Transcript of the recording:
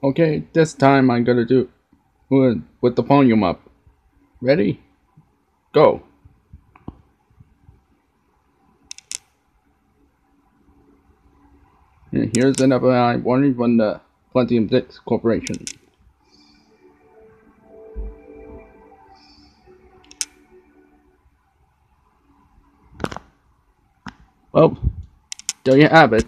Okay, this time I'm gonna do with, with the volume up. Ready? Go. And here's another warning from the Platinum Disc Corporation. Well, there you have it.